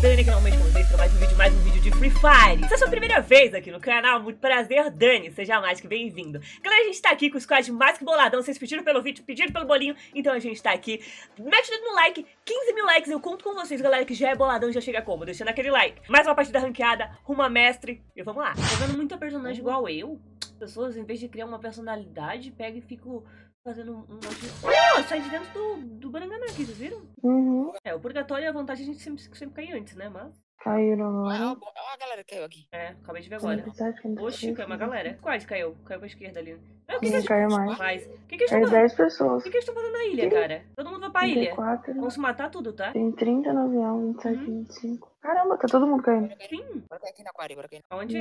Dani aqui novamente com vocês para mais um vídeo, mais um vídeo de Free Fire. Se é a sua primeira vez aqui no canal, muito prazer, Dani, seja mais que bem-vindo. Galera, a gente tá aqui com o squad mais que boladão, vocês pediram pelo vídeo, pediram pelo bolinho, então a gente tá aqui. Mete o dedo no like, 15 mil likes, eu conto com vocês, galera, que já é boladão, já chega como? Deixando aquele like. Mais uma partida ranqueada, rumo a mestre, e vamos lá. Vendo muita personagem igual eu? Pessoas, em vez de criar uma personalidade, pega e fico fazendo um monte de... Oh, sai de dentro do, do Baranganã aqui, vocês viram? Uhum. É, o purgatório e a vontade a gente sempre, sempre cai antes, né? Mas. Caíram Olha agora. a galera que caiu aqui. É, acabei de ver agora. 47, 46. Oxi, caiu uma galera. Quase caiu. Caiu pra esquerda ali. É, o que, que, Não eles caiu mais. faz? O que, que eles É estão 10 o pessoas. que, que eles estão fazendo na ilha, cara? Todo mundo vai pra ilha. 34, Vão se matar tudo, tá? tem 30 no avião, 27, Uhum. 25. Caramba, tá todo mundo caindo. Sim. Bora cair aqui na aquário, bora cair Aonde?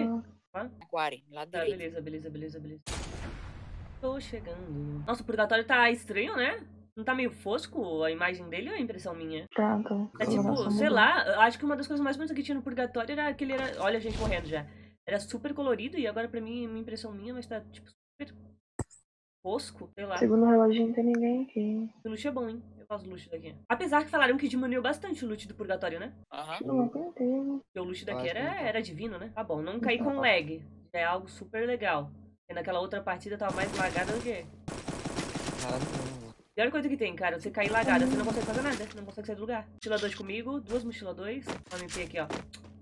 Aquário, lá Tá, direito. beleza, beleza, beleza, beleza. Tô chegando. Nossa, o purgatório tá estranho, né? Não tá meio fosco a imagem dele ou é impressão minha? Tá, tá. É tipo, sei mudou. lá, eu acho que uma das coisas mais bonitas que tinha no Purgatório era que ele era. Olha a gente morrendo já. Era super colorido e agora pra mim, uma impressão minha, mas tá tipo super fosco, sei lá. Segundo o relógio, não tem ninguém aqui. O loot é bom, hein? Eu gosto do loot daqui. Apesar que falaram que diminuiu bastante o loot do Purgatório, né? Aham. Não, não tem. Porque o loot daqui era, tá. era divino, né? Tá bom, não caí com lag. Já é algo super legal. E naquela outra partida tava mais lagada do que. Velho. Pior coisa que tem, cara, você cair lagada, você não consegue fazer nada, você não consegue sair do lugar. Mochila 2 comigo, duas mochila 2, uma MP aqui, ó.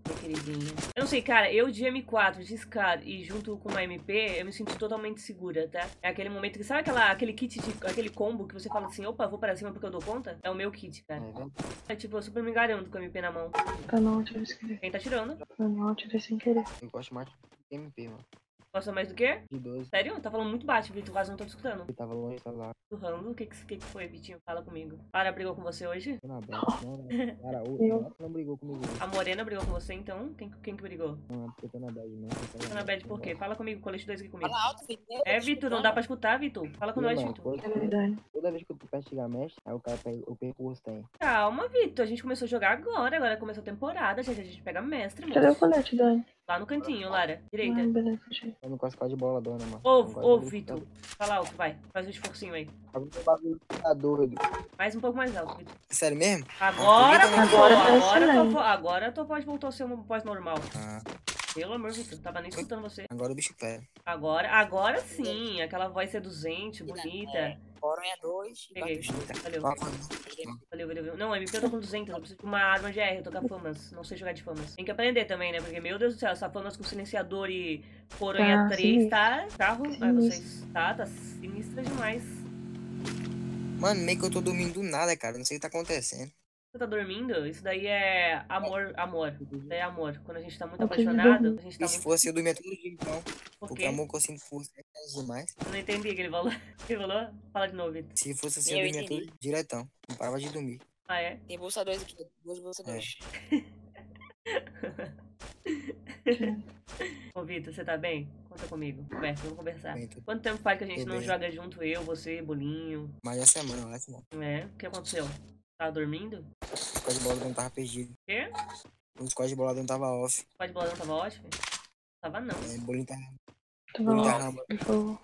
Minha queridinha. Eu não sei, cara, eu de M4, de SCAR e junto com uma MP, eu me sinto totalmente segura, tá? É aquele momento que, sabe aquela, aquele kit, de, aquele combo que você fala assim, opa, vou para cima porque eu dou conta? É o meu kit, cara. É. É tipo, eu super me garanto com a MP na mão. Tá não, tirei sem querer. Quem tá tirando? Tá não, tirei sem querer. Eu gosto mais de MP, mano. Gosta mais do quê? De 12. Sério? Tá falando muito baixo, Vitor, quase não tô te escutando. Eu tava longe, tá lá. Surrando, o que que, que que foi, Vitinho? Fala comigo. Para brigou com você hoje? Tô. Não, não. Cara, o não brigou comigo. hoje. A Morena brigou com você, então? Quem, quem que brigou? Não, é porque eu tô na bad mesmo. Tá na bad por quê? Fala comigo, colete 2 aqui comigo. Fala alto, filho. É, Vitor, não dá pra escutar, Vitor. Fala com nós, Vitor. toda, É verdade. toda vez que eu tô perto de chegar mestre, aí o cara pega o percurso tem. Calma, Vitor. A gente começou a jogar agora. Agora começou a temporada. Já já a gente pega mestre, Cadê o colete, Dani? Lá no cantinho, Lara. Direita. Eu não gosto quase de bola dona, mano. Ô, ô, de- Vitor. Fala alto, vai. Faz um esforcinho aí. Agora tá doido. Mais um pouco mais alto, Vitor. Sério mesmo? Agora, Agora tá agora, excelente. tu, agora tu pode voltar a ser uma voz normal. Ah, Pelo amor, Vitor. Tava nem escutando você. agora o bicho pega. Agora, agora sim. Aquela voz seduzente, bonita. Coronha 2 e Peguei. cartucho Valeu. Valeu, valeu, valeu. Não, MP eu tô com 200, eu preciso de uma arma de R, eu tô com a Famas. Não sei jogar de Famas. Tem que aprender também, né? Porque, meu Deus do céu, essa Famas com silenciador e coronha Tá 3 tá... Carro... Ah, Sinistro. vocês... Tá, tá sinistra demais. Mano, meio que eu tô dormindo do nada, cara. Não sei o que tá acontecendo. Você tá dormindo? Isso daí é amor, amor. Isso daí é amor. Quando a gente tá muito Eu apaixonado, a gente tá se muito... fosse eu dormia todo dia, então. Por Porque amor que eu sinto por você é demais. Eu não entendi o que ele falou. O que ele falou? Fala de novo, Vitor. Se fosse assim, Eu eu dormia entendi. todo diretão. Não parava de dormir. Ah, é? Tem bolsa 2 aqui, duas bolsa 2. Ô, Vitor, você tá bem? Conta comigo. Conversa, vamos conversar. Bem, tô- Quanto tempo faz que a gente Tô não bem. joga junto? Eu, você, Bolinho. Mas essa semana, essa semana. É? O que aconteceu? Tava dormindo? O squad de boladão tava perdido. Quê? O squad de boladão tava off. Pode bolar não tava ótimo? Tava não. É, bolinho tava, Tava bolinho tava, namorando,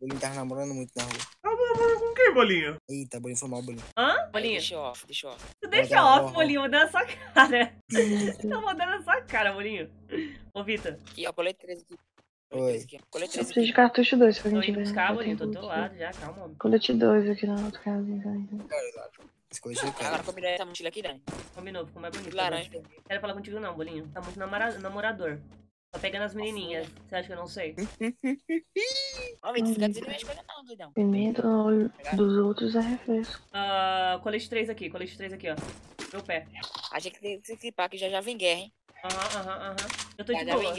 bolinho tava namorando muito na rua. Com quem, Bolinho? Eita, bolinho foi mal, bolinho. Hã? Bolinho, Deixa off, deixa off. tu deixa off, ó. Bolinho, vou dar na sua cara. Tá mandando na sua cara, Bolinho. Ô, Vitor, Aqui, ó, colete 3 aqui. Oi. Colete 3 aqui, ó. Colete Eu 3 preciso de cartucho 2 pra tô gente indo ver. buscar, Já Bolinho, tem tô do teu colete. lado já, calma. Colete 2 aqui na outra casinha. então. Escolhi o cara. Agora combina essa mochila aqui, Dani. Combinou, ficou mais bonito. Laranja. Não Quero falar contigo não, Bolinho. Tá muito namora- namorador. Tá pegando as menininhas. Você acha que eu não sei? Ó, Vitor, fica dizendo minhas coisas não, doidão. Pimenta no olho dos outros é refresco. Ah, colete 3 aqui, colete 3 aqui, ó. Meu pé. Achei que tem que se clipar que já já vem guerra, hein? Aham, aham, aham. Eu tô de boa.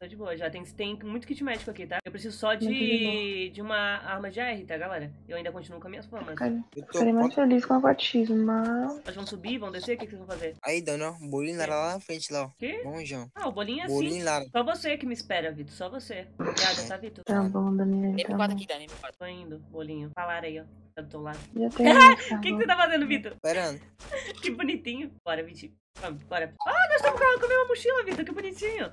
Tô de boa, já tem, tem muito kit médico aqui, tá? Eu preciso só de, de uma arma de AR, tá, galera? Eu ainda continuo com as minhas famas. Cara, Eu tô ficaria mais feliz com a batismo, mas. Nós vamos subir, vamos descer? O que, que vocês vão fazer? Aí, dando, ó. Um bolinho lá, lá na frente, lá, ó. Quê? Longeão. Ah, o bolinho é assim. Bolinho lá. Só você que me espera, Vitor. Só você. Obrigada, tá, Vitor? Tá bom, Daniel. Tá M4 bom. aqui, Dani, M4. Tô indo, bolinho. Falaram aí, ó. Tá do teu lado. Já tem. O que, que você tá fazendo, Vitor? Esperando. Que bonitinho. Bora, Vitinho. Vamos, bora. Ah, nós estamos com a com a mesma mochila, Vitor. Que bonitinho.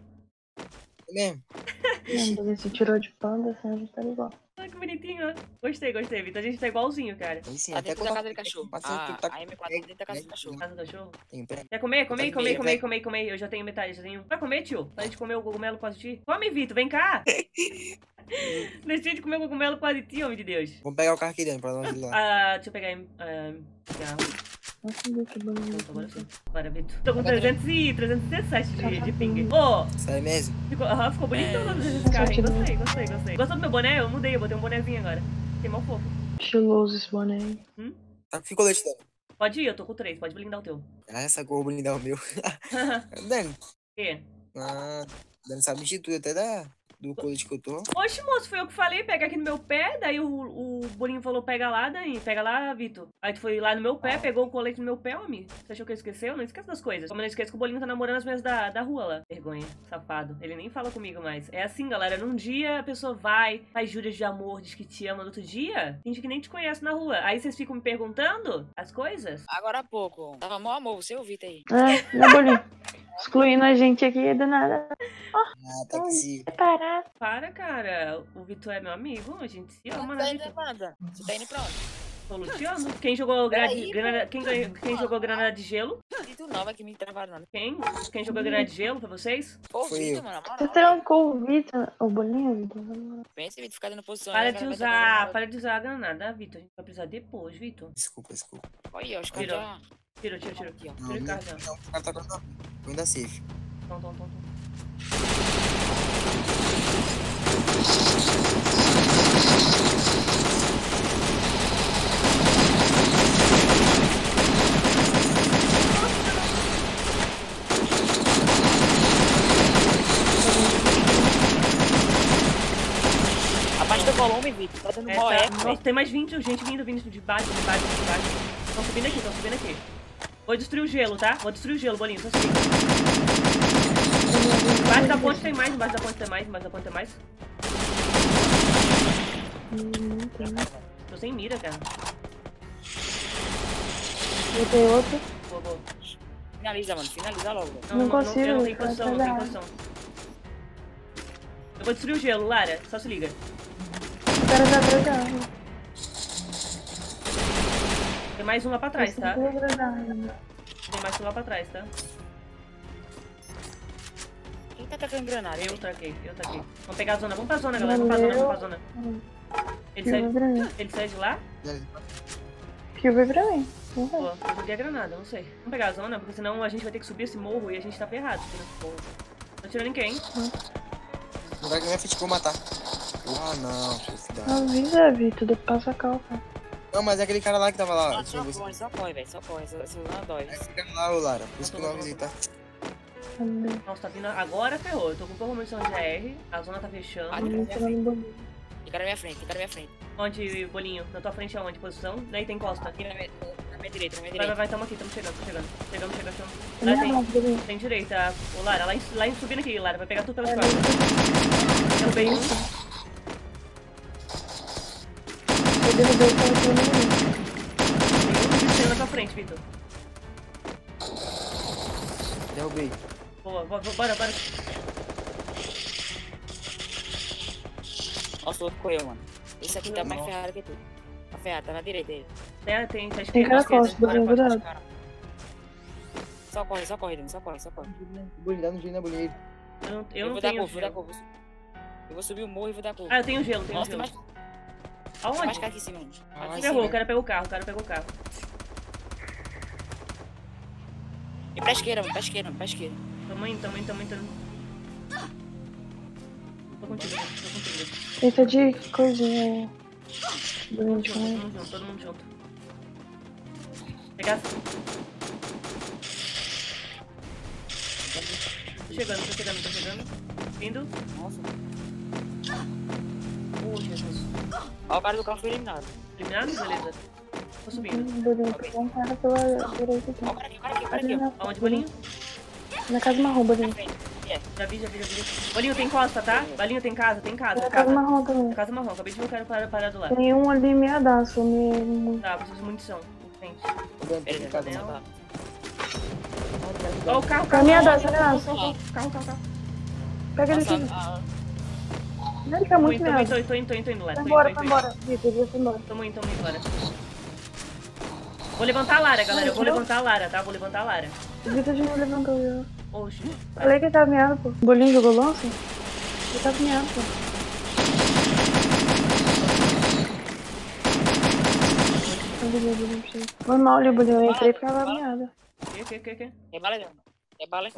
É mesmo? Não, você tirou de panda, assim a gente tá igual. Olha que bonitinho, ó. Gostei, gostei, Vitor. A gente tá igualzinho, cara. Aí sim, Tá até dentro da casa do cachorro. Mas A, tu tá a M4 dentro da casa do cachorro. Casa do cachorro. tem prêmio. Quer comer? Comer, Tá comer, comer, vai. comer, comer. Eu já tenho metade, já tenho. Vai comer, tio? Para de comer o cogumelo quase de ti. Come, Vitor, vem cá. Deixa de comer o cogumelo quase de ti, homem de Deus. Vamos pegar o carro aqui dentro pra nós ir lá. Ah, deixa eu pegar aí. Ah, cigarro. Nossa, que bonito. Agora sim. Bora, Vitor. Tô com 300 e 317 de, de ping. Ô, Sério mesmo? ficou, aham, ficou bonito É. o desse carro, hein? Gostei, gostei, gostei. Gostou do meu boné? Eu mudei, eu botei um bonézinho agora. Fiquei mal fofo. Estiloso esse boné aí. Tá com colete dano. Pode ir, eu tô com 3, pode blindar o teu. Ah, essa cor é o meu. Dani, Quê? ah, Dani sabe mexer tudo, até da, do colete que eu tô. Oxe, moço, foi eu que falei, pega aqui no meu pé, daí o, o Bolinho falou, pega lá, Dani, pega lá, Vitor. Aí tu foi lá no meu pé, pegou o colete no meu pé, homem. Você achou que eu esqueci? Eu não esqueço das coisas. Como eu não esqueço que o Bolinho tá namorando as minhas da, da rua lá. Vergonha, safado. Ele nem fala comigo mais. É assim, galera, num dia a pessoa vai, faz juras de amor, diz que te ama, no outro dia, finge que nem te conhece na rua. Aí vocês ficam me perguntando as coisas? Agora há pouco. Tava mó amor, você ouviu aí. É, né, bolinho? Excluindo a gente aqui do nada. Ah, tá que se. Separado. Para, cara. O Vitor é meu amigo, a gente se ama, Não né, tá. Você tá indo pra onde? Tô luteando. Quem jogou granada de, Peraí, granada, quem, ganhou- quem jogou granada de gelo? Dito não, vai que me travaram nada. Quem? Quem jogou granada de gelo pra vocês? Pô, Foi Vitor, eu. mano, moral. trancou o Vitor. O bolinho, Vitor? Pensa, Vitor, ficar dando posição. Para aí, de usar, trabalhar. para de usar a granada, Vitor. A gente vai precisar depois, Vitor. Desculpa, desculpa. Olha, os caras. Tira, tira, tira. Aqui, ó. Não, Tira o não, carro não, o cara tá com a ainda safe. Tom, tom, tom, tom. Abaixa do volume, Vitor. Tá dando É, mó tá. Nossa, tem mais 20 gente vindo, vindo de baixo, de baixo, de baixo. Estão subindo aqui, estão subindo aqui. Vou destruir o gelo, tá? Vou destruir o gelo, bolinho, só subir. Embaixo da ponte tem mais, embaixo da ponte tem mais, embaixo da ponte tem mais. Tô sem mira, cara. Botei outro. Boa, boa. Finaliza, mano. Finaliza logo, velho. Não consigo, eu não tenho cara, posição, não tenho posição. Eu vou destruir o gelo, Lara. Só se liga. O cara tá atrás. Tem mais um lá pra trás, tá? Tá atrás da árvore. Tem mais um lá pra trás, tá? Quem tá tacando granada? Eu traquei, eu traquei. Vamos pegar a zona, vamos pra zona, galera. Vamos pra zona, vamos pra zona. Ele Kill sai, pra ele sai de lá? Kill vai pra mim. Não vai. Pô, eu joguei a granada, não sei. Vamos pegar a zona, porque senão a gente vai ter que subir esse morro e a gente tá ferrado. Tô tirando em quem? Não vai que que eu vou matar. Ah, não, da- Avisa, Vitor. Depois passa a calça. Não, mas é aquele cara lá que tava lá. Ah, só corre, só corre, velho. Só corre. Só, só não dói. É aquele cara lá, ô Lara. Por isso que eu não avisei, tá? Cadê? Nossa, tá vindo. Agora ferrou. Eu tô com pouca munição de AR, a zona tá Ah, fechando. tá. Ele tá na minha frente, tem cara na minha frente. Onde, bolinho? Na tua frente aonde? Posição? Daí tem costa. Aqui na minha, na minha direita, na minha Vai, vai, direita. vai, tamo aqui, tamo chegando, tamo chegando. Chegamos, chegamos, chegamos. Minha Lá tem, tem direita. Ô, Lara, lá em, lá em subindo aqui, Lara. Vai pegar tudo pelas costas. Derrubei um. Eu derrubei o cara pelo meio. Tem um bicho na tua frente, Vitor. Derrubei. Boa, bo- bo- bora, bora. Nossa, o outro correu, mano. Esse aqui tá mais ferrado que tu. Tá ferrado, tá na direita dele. Tem, tem, tá Tem cara costa, cuidado. Cara. Só corre, só corre, Dani, só corre, só corre. Dá no né, bonito? Eu não, eu Eu, não vou dar tenho curva, vou dar gelo. curva. Eu vou subir o morro e vou dar curva. Ah, eu tenho gelo, tenho Nossa, gelo. Aonde? cara aqui em cima. Ah, Aqui em Ferrou, o cara pegou o carro, o cara pegou o carro. E pra esquerda, mano, pra esquerda, mano, pra esquerda. Tamo indo, tamo indo, tamo indo. Tô contigo, tô contigo. Ele tá de coisinha. Todo mundo junto, todo mundo junto. Pegar. Tô chegando, tô chegando, tô chegando. Vindo. Nossa. Oh, Jesus. Ó, o cara do carro foi eliminado. Eliminado? Beleza. Tô subindo. Bolinho, tem um cara pela direita aqui. Ó, o cara aqui, o cara aqui, o cara aqui, ó. Aonde, bolinho? Na casa marrom, bolinho. frente. É, Já vi, já vi, já vi. Bolinho, tem costa, tá? Bolinho, tem casa, tem casa. Na casa marrom também. casa marrom. Acabei de ver o cara parado, parado lá. Tem um ali meadaço, me... Tá, preciso de munição. Frente. Um. tá. Ó, o carro, carro. Caminhada, carro, acelera. carro, carro, carro, carro. Pega ele aqui. A- Ele tá Tô muito indo, tô indo, tô indo, tô indo, tô indo, tô indo, Lara. Tô embora, tô embora. Vitor, vai embora. Tamo indo, tamo indo, Lara. Vou levantar a Lara, galera. Eu vou levantar a Lara, tá? Vou levantar a Lara. O Vitor já me levantou. Eu Oxi. falei que ele tava meado, pô. O bolinho jogou lança? Ele tava meado, pô. Foi mal ali o bolinho. Eu entrei porque ela tava meada. Que, que, que, que? É bala. É bala.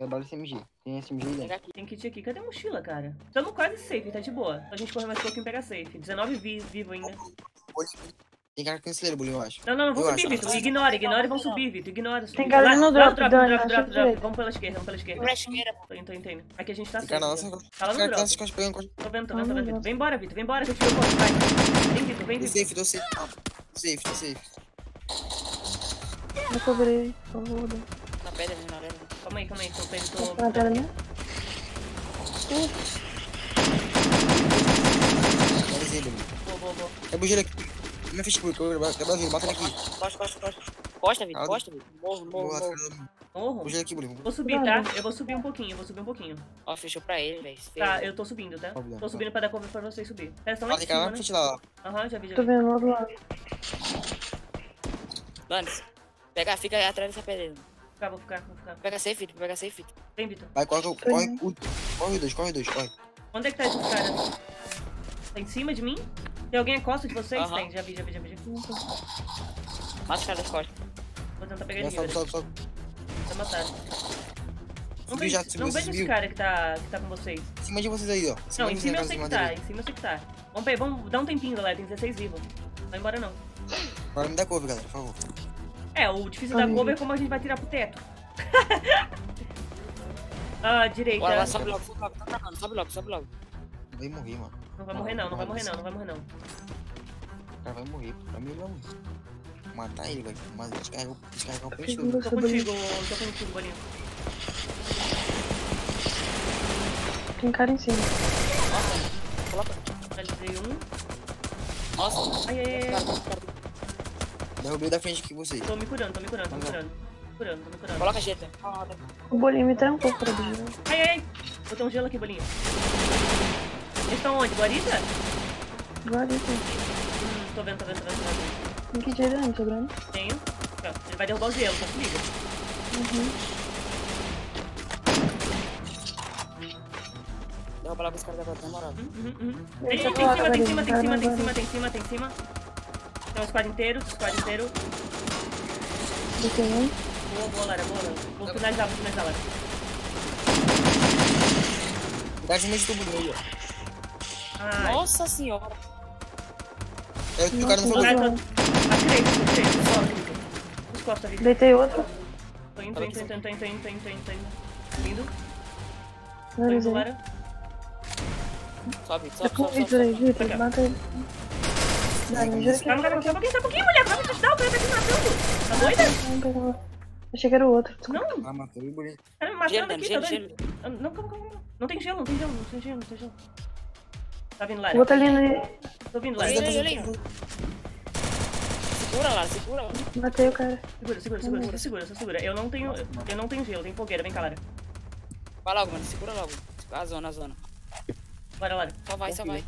É bala SMG. Tem SMG dentro. Tem kit aqui. Cadê a mochila, cara? Tamo quase safe, tá de boa. A gente corre mais um pouquinho e pega safe. 19 vi vivo ainda. Tem cara com celeiro, bolinho, eu acho. Não, não, não, Eu subir, acho. Vitor. Ignora, ignora e vão subir, Vitor. Ignora. Tem ali no drop, drop, drop, drop, que drop. Vamos pela esquerda, vamos pela esquerda. Pra esquerda, pô. Tô indo, tô indo. Aqui a gente tá Tem safe. cara na Vitor. nossa. Tá lá no drop. Tô vendo, tô vendo, tô vendo. Deus. Vem embora, Vitor. Vem embora que eu tiro o corpo. Vai. Vem, Vitor. Vem, Tô Vitor. safe, tô safe. Tô safe, tô safe. Eu cobrei. Por favor. Na pedra, na pedra. Calma aí, calma aí. Tô vendo, Tá tô... na tela minha? Finalizei, bolinho. Boa, boa, boa. É bujeira aqui. Minha ficha por quebra Brasil, mata ele aqui. Costa, costa, costa. Costa, Vitor. Costa, Vitor. Morro, morro, morro. Morro. Bujeira aqui, bolinho. Vou subir, tá? Eu vou subir um pouquinho, eu vou subir um pouquinho. Ó, fechou pra ele, velho. Tá, eu tô subindo, tá? Tô subindo pra dar cover pra vocês subir. Eles estão lá Ah, em cima, né? lá. Aham, já vi, já Tô vi. vendo no outro lado. Landes. Pega, fica atrás dessa pedra. Vou ficar, vou ficar, vou ficar. Pega safe, Vitor. Pega safe, Vitor. Vem, Vitor. Vai, corre, corre, corre, corre dois, corre dois, corre. Onde é que tá esses caras? Tá em cima de mim? Tem alguém a costa de vocês? Aham. Tem, já vi, já vi, já vi. já vi. Mata os caras das costas. Vou tentar pegar ele, sobe, sobe, sobe. Tá matado. Não Subiu vejo, já, não vejo esse cara que tá, que tá com vocês. Em cima de vocês aí, ó. Não, de em cima eu sei que tá, em cima eu sei que tá. Vamos, vamos dar um tempinho, galera, tem 16 vivos. Não vai embora não. Agora me dá cover, galera, por favor. É, o difícil da Ai. cover é como a gente vai tirar pro teto. ah, direita. Bora lá, sobe logo, sobe logo. Tá sobe logo, sobe logo. Vai morrer, mano. Não vai morrer não, não vai morrer não, não vai morrer não. O cara vai morrer. Pra mim, ele vai morrer. Vou matar ele, velho. Mas descarregar o descarregar o peixe um Tô contigo, tô contigo, Bolinho. Tem cara em cima. Nossa, coloca. Finalizei um. Nossa. Ai, ai, ai. Derrubei da frente aqui vocês. Tô me curando, tô me curando, tô me curando. Tô me curando, tô me curando. Coloca jeta. Ah, tá. O bolinho me trancou pra bicho. Ai, ai, ai. Botou um gelo aqui, Bolinho. Eles estão onde? Guarita? Isso. Hum, tô vendo, tô vendo, tô vendo, tô vendo. Tem que tirar, não, sobrando. Tenho. Ele vai derrubar o gelo, tá se liga. Uhum. Derruba logo os caras da porta, na moral. Uhum, uhum, uhum. Tem, tem lá, cima, tem Guarita, cima, tem cima, tem cima, Guarita. tem cima, tem cima. Tem um squad inteiro, squad inteiro. Botei um. Boa, boa, Lara, boa, Lara. Vou finalizar, vou finalizar, Lara. Dá de nele, ó. Ai, Nossa senhora. É o cara não Boa. tô... Atirei, atirei. Os costas, Vitor. Deitei outro. Tô indo, tô indo, tô indo, tô indo, tô indo, tô indo, tô indo, tô indo. Indo, tô indo. Lara. Sobe, Tá sobe, com o sobe. Vitor aí. Vitor. Mata ele. Dá, me jura que Calma, calma, calma, pouquinho, só um pouquinho, mulher. Calma, te ajudar, o cara tá te matando. Tá doida? Lá. Achei que era o outro. Não, o Ah, matou ele bonito. cara me Gelo, matando Dani, aqui, tá doido? Ah, Não, calma, calma, calma. Não tem gelo, não tem gelo, não tem gelo, não tem gelo. Tá vindo, O Lara. outro ali no... Tô vindo, aí. Segura lá, segura lá. Matei o cara. Segura, segura, segura, segura, segura, só segura. Eu não tenho, eu não tenho gelo, eu tenho fogueira. Vem cá, Lara. Vai logo, mano. Segura logo. A zona, a zona. Bora, Lara. Só vai, só vai.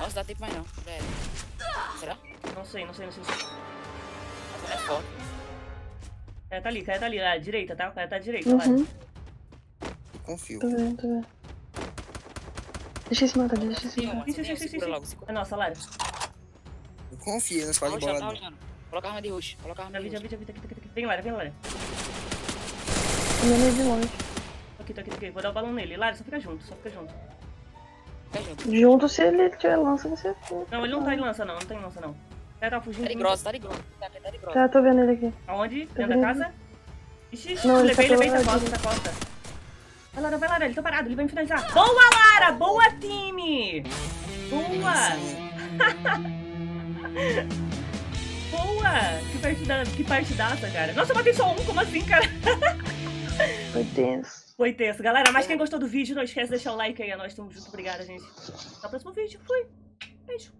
Nossa, dá tempo mais não. Velho. Será? Não sei, não sei, não sei. A zona é forte. O cara tá ali, o cara tá ali, à direita, tá? O cara tá à direita, Lara. Uhum. Eu confio. Tô vendo, tô vendo. Deixa esse deixa uma, Sim, sim, sim, sim, segura sim. logo, segura. É nossa, Lara. Eu confio Tá tá bolado. rushando. Coloca a arma de rush. Coloca a arma Já de vi, já vi, já vi, tá aqui, tá aqui, tá aqui. Vem, Lara, vem, Lara. Tô vendo ele de longe. Tô aqui, tô aqui, tô aqui. Vou dar o balão nele. Lara, só fica junto, só fica junto. Fica junto. Junto, se ele tiver lança, você... Não, ele não tá em lança, não. Não tá em lança, não. Cara tá fugindo Tá de grossa, tá de grossa. Tá tá de grossa. Tá, tô vendo ele aqui. Aonde? Dentro da casa? Ixi, ixi, Não, ele levei, tá levei, tá costa, tá costa. Vai, Lara, vai, Lara, ele tá parado, ele vai me finalizar. Boa, Lara! Boa, time! Boa! Boa! Que partida, que partidaça, cara. Nossa, eu matei só um, como assim, cara? Foi tenso. Foi tenso. Galera, mas quem gostou do vídeo, não esquece de deixar o like aí. A nós estamos juntos. Obrigada, gente. Até o próximo vídeo. Fui. Beijo.